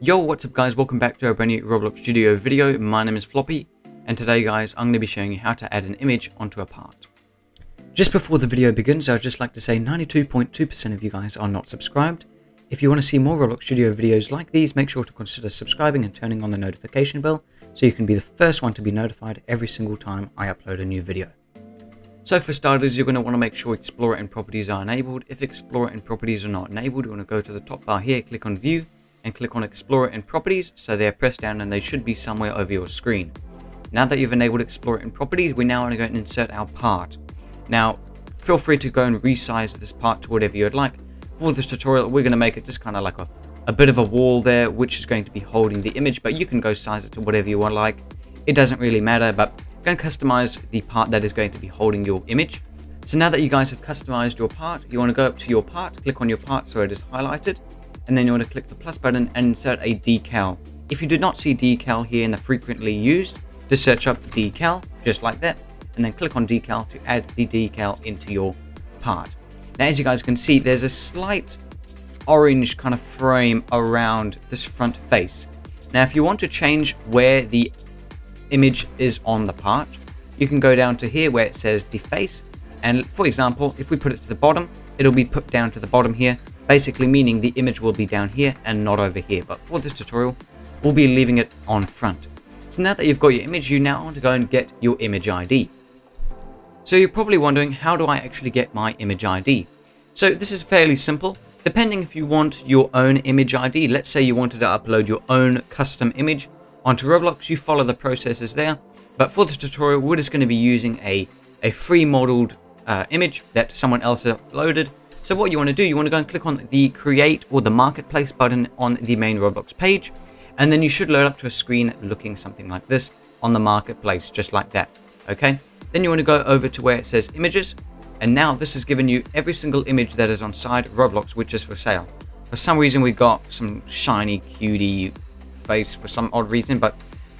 Yo, what's up guys? Welcome back to a brand new Roblox Studio video. My name is Floppy, and today guys, I'm going to be showing you how to add an image onto a part. Just before the video begins, I would just like to say 92.2% of you guys are not subscribed. If you want to see more Roblox Studio videos like these, make sure to consider subscribing and turning on the notification bell so you can be the first one to be notified every single time I upload a new video. So for starters, you're going to want to make sure Explorer and Properties are enabled. If Explorer and Properties are not enabled, you want to go to the top bar here, click on View, and click on Explorer and Properties, so they're pressed down and they should be somewhere over your screen. Now that you've enabled Explorer and Properties, we now want to go and insert our part. Now, feel free to go and resize this part to whatever you'd like. For this tutorial, we're going to make it just kind of like a, a bit of a wall there, which is going to be holding the image, but you can go size it to whatever you want like. It doesn't really matter, but going to customize the part that is going to be holding your image. So now that you guys have customized your part, you want to go up to your part, click on your part so it is highlighted, and then you want to click the plus button and insert a decal. If you did not see decal here in the frequently used, just search up decal, just like that, and then click on decal to add the decal into your part. Now, as you guys can see, there's a slight orange kind of frame around this front face. Now, if you want to change where the image is on the part, you can go down to here where it says the face. And for example, if we put it to the bottom, it'll be put down to the bottom here basically meaning the image will be down here and not over here. But for this tutorial, we'll be leaving it on front. So now that you've got your image, you now want to go and get your image ID. So you're probably wondering, how do I actually get my image ID? So this is fairly simple. Depending if you want your own image ID, let's say you wanted to upload your own custom image onto Roblox, you follow the processes there. But for this tutorial, we're just going to be using a, a free modeled uh, image that someone else uploaded so what you want to do, you want to go and click on the create or the marketplace button on the main Roblox page. And then you should load up to a screen looking something like this on the marketplace, just like that. Okay. Then you want to go over to where it says images. And now this has given you every single image that is on side Roblox, which is for sale. For some reason, we got some shiny cutie face for some odd reason, but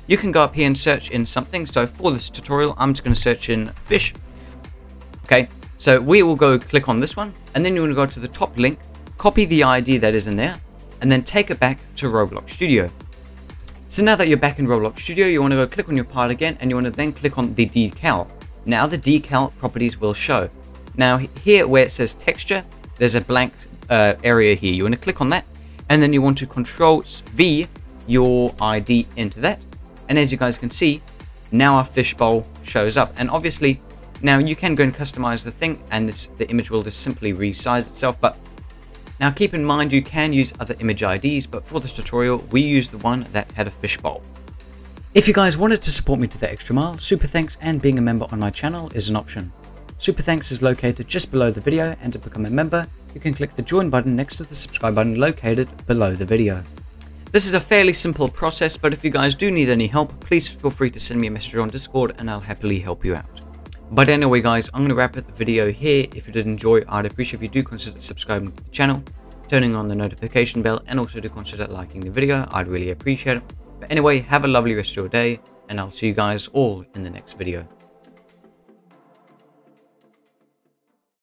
you can go up here and search in something. So for this tutorial, I'm just going to search in fish. Okay, so we will go click on this one, and then you want to go to the top link, copy the ID that is in there, and then take it back to Roblox Studio. So now that you're back in Roblox Studio, you want to go click on your part again, and you want to then click on the decal. Now the decal properties will show. Now here where it says texture, there's a blank uh, area here. You want to click on that, and then you want to control V your ID into that. And as you guys can see, now our fishbowl shows up. And obviously now you can go and customize the thing and this the image will just simply resize itself, but now keep in mind you can use other image IDs, but for this tutorial we used the one that had a fishbowl. If you guys wanted to support me to the extra mile, super thanks and being a member on my channel is an option. Super thanks is located just below the video and to become a member, you can click the join button next to the subscribe button located below the video. This is a fairly simple process, but if you guys do need any help, please feel free to send me a message on Discord and I'll happily help you out. But anyway guys, I'm going to wrap up the video here. If you did enjoy, I'd appreciate if you do consider subscribing to the channel, turning on the notification bell, and also to consider liking the video. I'd really appreciate it. But anyway, have a lovely rest of your day, and I'll see you guys all in the next video.